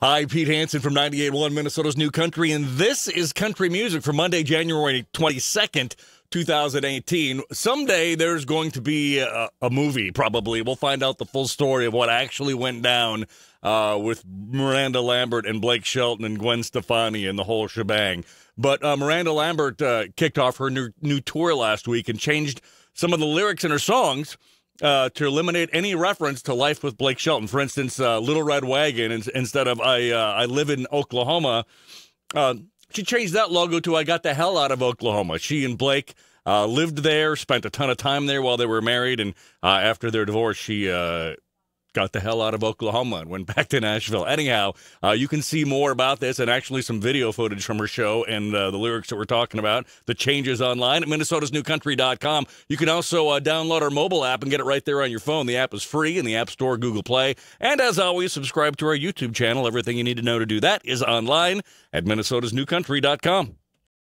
Hi, Pete Hansen from 98.1 Minnesota's New Country, and this is country music for Monday, January 22nd, 2018. Someday there's going to be a, a movie, probably. We'll find out the full story of what actually went down uh, with Miranda Lambert and Blake Shelton and Gwen Stefani and the whole shebang. But uh, Miranda Lambert uh, kicked off her new, new tour last week and changed some of the lyrics in her songs uh, to eliminate any reference to life with Blake Shelton. For instance, uh, Little Red Wagon in, instead of I uh, I live in Oklahoma. Uh, she changed that logo to I got the hell out of Oklahoma. She and Blake uh, lived there, spent a ton of time there while they were married, and uh, after their divorce, she got the hell out of Oklahoma and went back to Nashville. Anyhow, uh, you can see more about this and actually some video footage from her show and uh, the lyrics that we're talking about, the changes online at minnesotasnewcountry.com. You can also uh, download our mobile app and get it right there on your phone. The app is free in the App Store, Google Play. And as always, subscribe to our YouTube channel. Everything you need to know to do that is online at minnesotasnewcountry.com.